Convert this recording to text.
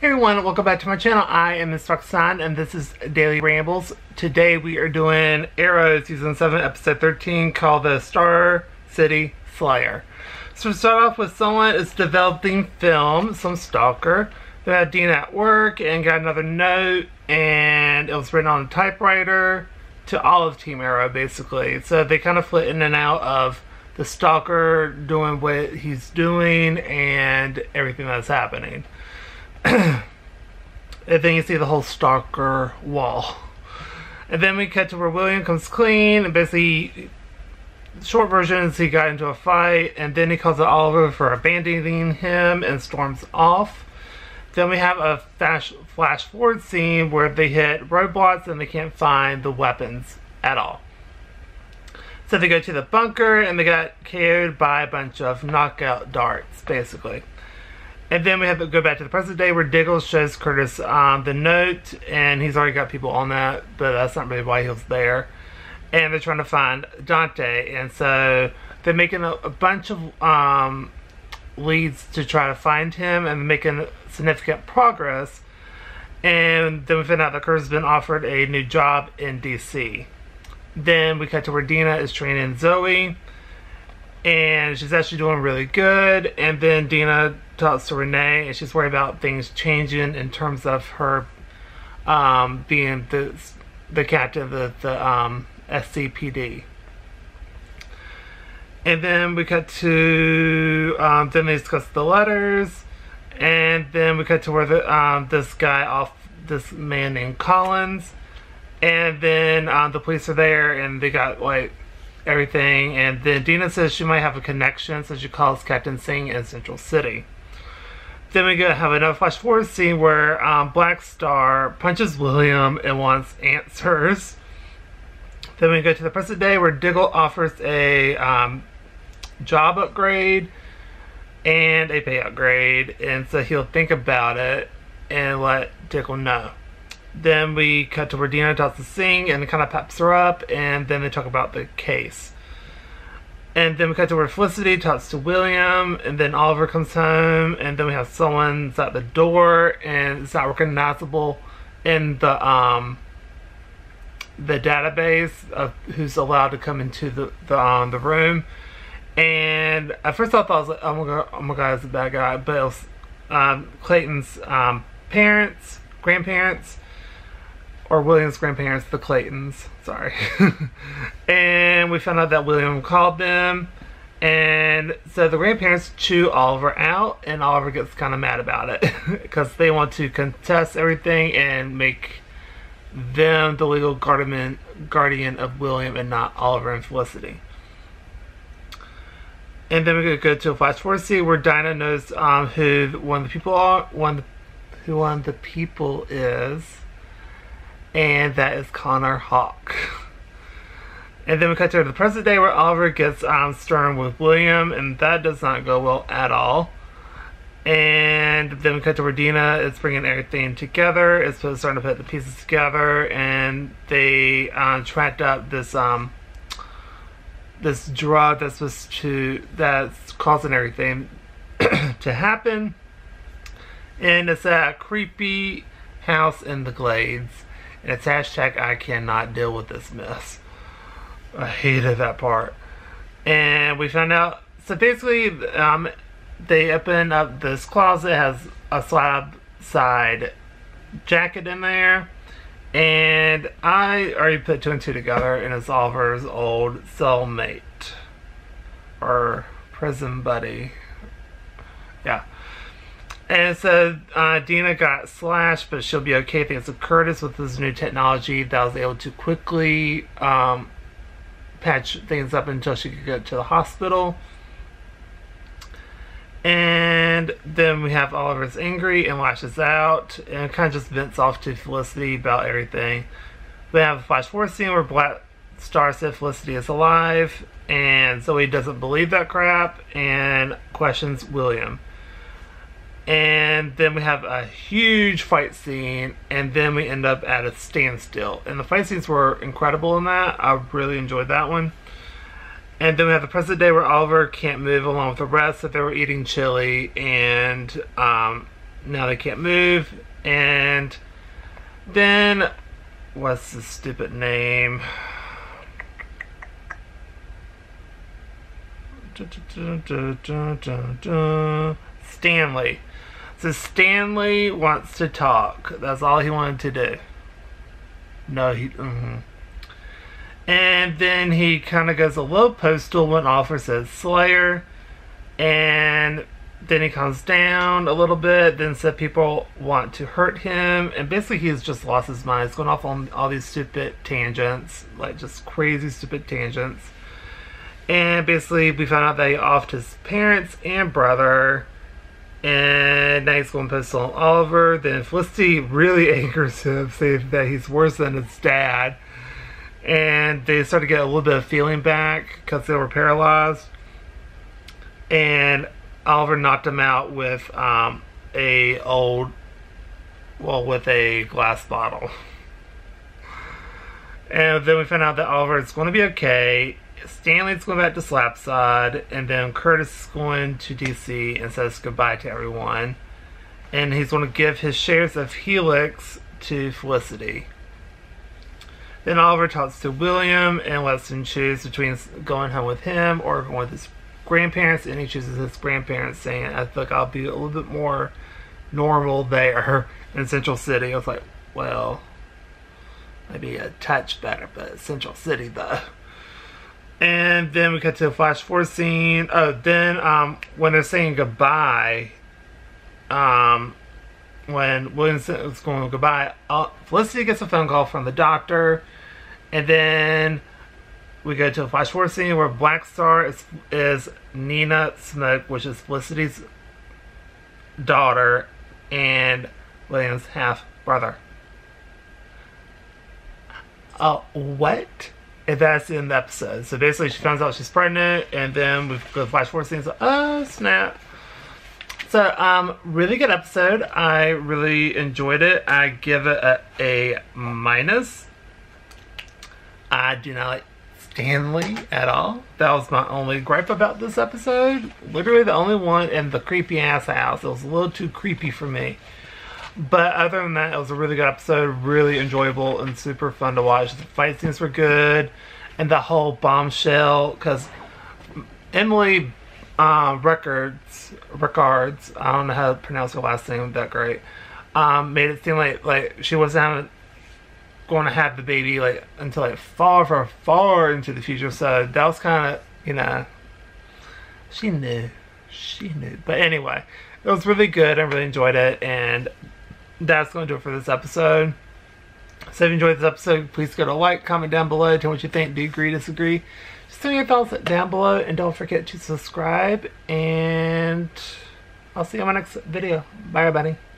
Hey everyone, welcome back to my channel. I am Miss Roxanne and this is Daily Rambles. Today we are doing Arrow Season 7 Episode 13 called The Star City Slayer. So we start off with someone is developing film, some stalker. They had Dean at work and got another note and it was written on a typewriter to all of Team Arrow basically. So they kind of flit in and out of the stalker doing what he's doing and everything that's happening. And then you see the whole stalker wall. And then we cut to where William comes clean and basically short version is he got into a fight and then he calls it Oliver for abandoning him and storms off. Then we have a flash, flash forward scene where they hit roadblocks and they can't find the weapons at all. So they go to the bunker and they got KO'd by a bunch of knockout darts, basically. And then we have to go back to the present day where Diggle shows Curtis um, the note, and he's already got people on that, but that's not really why he was there. And they're trying to find Dante, and so they're making a, a bunch of um, leads to try to find him and making significant progress. And then we find out that Curtis has been offered a new job in DC. Then we cut to where Dinah is training Zoe and she's actually doing really good. And then Dinah talks to Renee, and she's worried about things changing in terms of her um, being the the captain of the, the um, SCPD. And then we cut to um, then they discuss the letters, and then we cut to where the um, this guy off this man named Collins, and then um, the police are there, and they got like everything. And then Dinah says she might have a connection, so she calls Captain Singh in Central City. Then we to have another flash forward scene where um, Black Star punches William and wants answers. Then we go to the present day where Diggle offers a um, job upgrade and a pay upgrade, and so he'll think about it and let Diggle know. Then we cut to where Dinah talks to Singh and it kind of peps her up, and then they talk about the case. And then we cut to where Felicity talks to William, and then Oliver comes home, and then we have someone's at the door, and it's not recognizable in the um the database of who's allowed to come into the the um the room. And at first I thought I was like, oh my god, oh my god, it's a bad guy, but it was um, Clayton's um, parents, grandparents, or William's grandparents, the Claytons, sorry. and we found out that William called them. And so the grandparents chew Oliver out, and Oliver gets kind of mad about it because they want to contest everything and make them the legal guardian guardian of William and not Oliver and Felicity. And then gonna go to a flash forward scene where Dinah knows um, who one of the people are, one who one of the people is and that is Connor Hawke. And then we cut to the present day where Oliver gets um, stern with William, and that does not go well at all. And then we cut to where Dinah is bringing everything together. It's starting to put the pieces together, and they uh, tracked up this um, this drug that's supposed to that's causing everything to happen. And it's a creepy house in the Glades and it's hashtag I cannot deal with this mess. I hated that part. And we found out, so basically, um, they open up this closet, has a slab side jacket in there. And I already put two and two together, and it's Oliver's old cellmate. Or prison buddy. Yeah. And so uh, Dinah got slashed, but she'll be okay thanks to Curtis with his new technology that was able to quickly um, patch things up until she could get to the hospital. And then we have Oliver's angry and lashes out and kind of just vents off to Felicity about everything. We have a flash forward scene where Black Star said Felicity is alive, and Zoe doesn't believe that crap and questions William and then we have a huge fight scene and then we end up at a standstill and the fight scenes were incredible in that i really enjoyed that one and then we have the present day where oliver can't move along with the rest that they were eating chili and um, now they can't move. And then, what's the stupid name? Stanley. So Stanley wants to talk. That's all he wanted to do. No, he. Mm-hmm. And then he kind of goes a little postal when Oliver says Slayer. And then he comes down a little bit. Then said people want to hurt him. And basically, he's just lost his mind. He's going off on all these stupid tangents. Like, just crazy, stupid tangents. And basically, we found out that he offed his parents and brother. And he's going on Oliver. Then Felicity really angers him, saying that he's worse than his dad and they start to get a little bit of feeling back because they were paralyzed. And Oliver knocked him out with um, a old, well, with a glass bottle. And then we found out that Oliver is going to be okay. Stanley's going back to Slabside, and then Curtis is going to DC and says goodbye to everyone. And he's going to give his shares of Helix to Felicity. Then Oliver talks to William and lets him choose between going home with him or going with his grandparents, and he chooses his grandparents, saying, I think I'll be a little bit more normal there in Central City. I was like, well, maybe a touch better, but Central City though. And then we cut to a flash forward scene. Oh, then um, when they're saying goodbye, um, when Williamson is going goodbye, uh, Felicity gets a phone call from the doctor, and then we go to a flash forward scene where Black Star is, is Nina Smoak, which is Felicity's daughter and William's half brother. Uh, what? And that's in the episode. So basically, she finds out she's pregnant, and then we go flash forward scene. So, oh snap! So, um, really good episode. I really enjoyed it. I give it a, a minus. I do not like Stanley at all. That was my only gripe about this episode. Literally the only one in the creepy ass house. It was a little too creepy for me. But other than that, it was a really good episode. Really enjoyable and super fun to watch. The fight scenes were good. And the whole bombshell, because Emily uh, Rickards, Rickards, I don't know how to pronounce her last name that great, um, made it seem like like she wasn't going to have the baby like until like far, far, far into the future. So that was kind of you know, she knew, she knew. But anyway, it was really good. I really enjoyed it, and that's going to do it for this episode. So if you enjoyed this episode, please go to like, comment down below, tell me what you think. Do you agree, disagree? Just send your thoughts down below and don't forget to subscribe and I'll see you in my next video. Bye everybody.